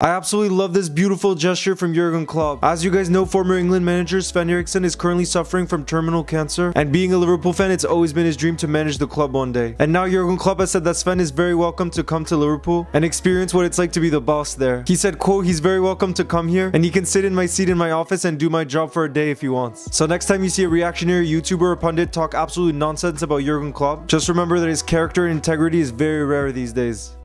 I absolutely love this beautiful gesture from Jurgen Klopp. As you guys know, former England manager Sven Eriksson is currently suffering from terminal cancer, and being a Liverpool fan, it's always been his dream to manage the club one day. And now Jurgen Klopp has said that Sven is very welcome to come to Liverpool and experience what it's like to be the boss there. He said, quote, he's very welcome to come here, and he can sit in my seat in my office and do my job for a day if he wants. So next time you see a reactionary YouTuber or pundit talk absolute nonsense about Jurgen Klopp, just remember that his character and integrity is very rare these days.